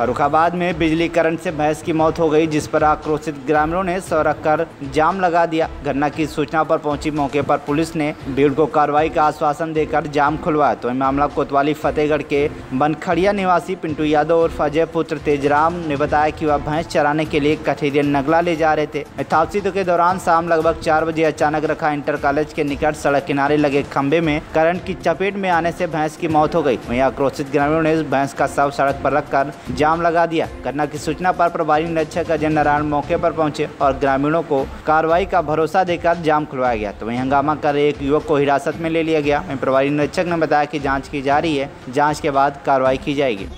फरुखाबाद में बिजली करंट से भैंस की मौत हो गई, जिस पर आक्रोशित ग्रामीणों ने सड़क कर जाम लगा दिया। घटना की सूचना पर पहुँची मौके पर पुलिस ने भीड़ को कार्रवाई का आश्वासन देकर जाम खुलवाया। तो मामला कोतवाली फतेहगढ़ के बनखड़िया निवासी पिंटू यादव और फजय पुत्र तेजराम ने बताया कि वह भैंस चराने के लिए कठेरिया नगला ले जा रहे थे। थापसी के दौरान शाम लगभग चार बजे अचानक रखा इंटर कॉलेज के निकट सड़क किनारे लगे खंबे में करंट की चपेट में आने से भैंस की मौत हो गई। वहीं आक्रोशित ग्रामीणों ने भैंस का शव सड़क पर रखकर जाम लगा दिया। घटना की सूचना पर प्रभारी निरीक्षक अजय नारायण मौके पर पहुँचे और ग्रामीणों को कार्रवाई का भरोसा देकर जाम खुलवाया गया। तो वहीं हंगामा कर एक युवक को हिरासत में ले लिया गया। वहीं प्रभारी निरीक्षक ने बताया कि जाँच की जा रही है। जाँच के बाद कार्रवाई की जाएगी।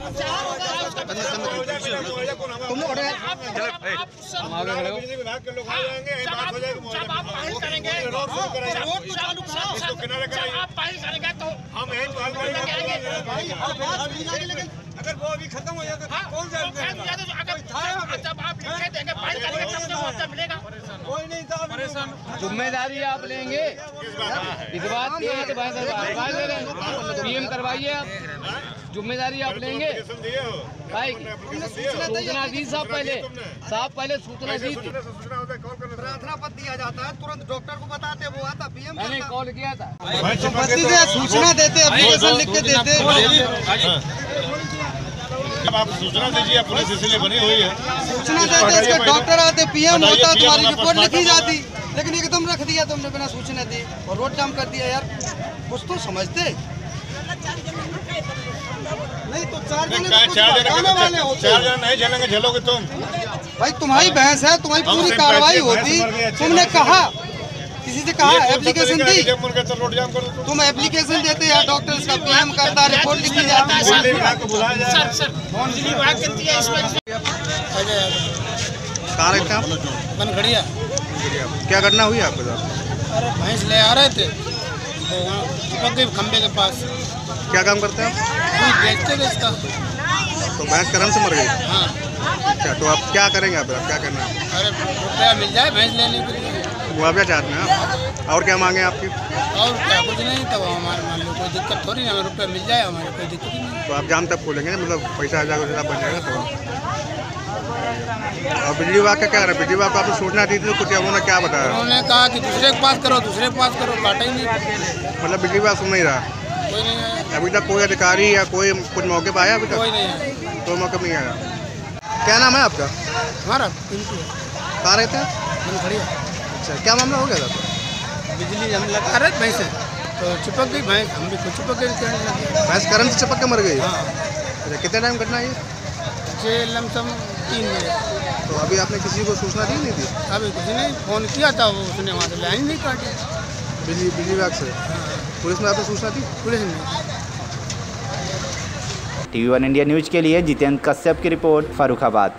हम अगर वो अभी खत्म हो जाता हाँ, तो कौन तो तो अगर जब आप लिखे देंगे पहल करेंगे तब तो मुआवजा मिलेगा कोई नहीं था ज़िम्मेदारी आप लेंगे इस बात की है तो भाई साहब भाई ले रहे हैं पीएम करवाइए आप ज़िम्मेदारी आप लेंगे भाई हो सूचना दी साहब पहले साहब पहले सूचना दी थी है प्रार्थना पत्र दिया जाता है तुरंत डॉक्टर को बताते वो आता पीएम मैंने कॉल किया था सूचना देते एप्लीकेशन लिख के देते अब आप सूचना दीजिए पुलिस इसीलिए बनी हुई है। सूचना देते इसके डॉक्टर आते पीएम होता तुम्हारी रिपोर्ट लिखी जाती। लेकिन एकदम रख दिया तुमने बिना सूचना दी और रोड जाम कर दिया यार। कुछ तो समझते। नहीं तो चार जने नहीं झेलेंगे झेलोगे तुम। भाई तुम्हारी भैंस है तुम्हारी पूरी कार्रवाई होती। तुमने कहा किसी से कहा? एप्लीकेशन है दी। कि जब मन करता रोड जाम कर दो तुम एप्लीकेशन देते यार डॉक्टर इसका पीएम करता रिपोर्ट लिखी जाती। है को है हैं बनखड़िया क्या घटना हुई आपके साथ? अरे भैंस ले आ रहे थे। तो खंभे के पास। क्या काम करते हैं? बेचते थे इसका तो भैंस करंट से मर गई? हाँ। अच्छा तो आप क्या करेंगे आप? क्या करना है? अरे रुपया मिल जाए भैंस लेने के लिए। मुआवजा चाहते हैं। आप और क्या मांगे आपकी? और क्या कुछ नहीं तब हमारे मान लो कोई दिक्कत थोड़ी नहीं हमें रुपया मिल जाए हमारे कोई दिक्कत नहीं। तो आप जाम तक खोलेंगे ना मतलब पैसा आ जाएगा जैसा बन जाएगा तो। और बिजली विभाग का क्या करें बिजली विभाग को आपने सूचना दी थी तो कुछ उन्होंने क्या बताया? उन्होंने कहा कि दूसरे के पास करो दूसरे के पास करो काटा ही नहीं। मतलब बिजली विभाग सुन नहीं रहा? कोई नहीं अभी तक कोई अधिकारी या कोई कुछ मौके पर आया अभी कोई तक नहीं है कोई मौके पर नहीं आया। क्या नाम है आपका? हमारा पिंटू। कहाँ रहते हैं? अच्छा क्या मामला हो गया था? बिजली हम लगा रहे भैंस। तो चिपक गई भैंस हम भी खुद चिपक लगे। भैंस करंट से चपक के मर गई? हाँ। अच्छा कितने टाइम घटना है ये? लमसम तीन बजे तो अभी आपने किसी को सूचना दी नहीं थी? अभी कुछ नहीं फ़ोन किया था वो उसने वहाँ से लाइन नहीं काटी। बिजली बिजली विभाग से? पुलिस में आपने सूचना दी? पुलिस ने टीवी वन इंडिया न्यूज़ के लिए जितेंद्र कश्यप की रिपोर्ट फरुखाबाद।